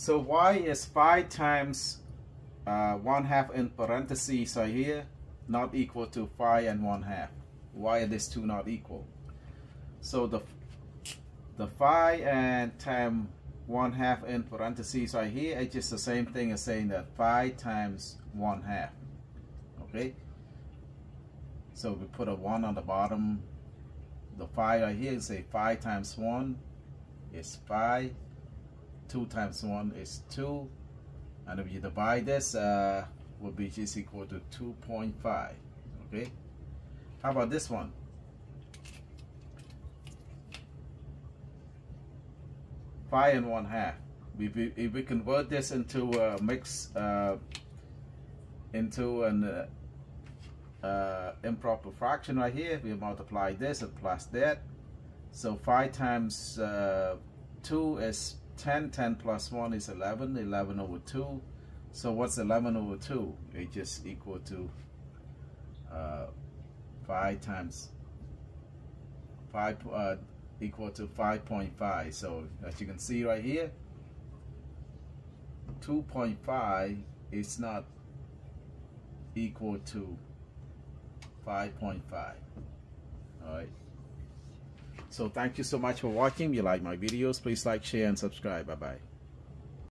So why is 5 times uh, 1 half in parentheses right here not equal to 5 and 1 half? Why are these two not equal? So the the 5 and time 1 half in parentheses right here it's just the same thing as saying that 5 times 1 half. Okay? So we put a 1 on the bottom. The 5 right here say 5 times 1 is 5 2 times 1 is 2 and if you divide this uh, will be just equal to 2.5 okay? How about this one? Five and one half. If we, if we convert this into a mix uh, into an uh, uh, improper fraction right here we multiply this and plus that. So 5 times uh, 2 is 10, 10 plus 1 is 11, 11 over 2. So what's 11 over 2? It's just equal to uh, 5 times 5 uh, equal to 5.5. So as you can see right here, 2.5 is not equal to 5.5. All right. So thank you so much for watching. If you like my videos, please like, share, and subscribe. Bye-bye.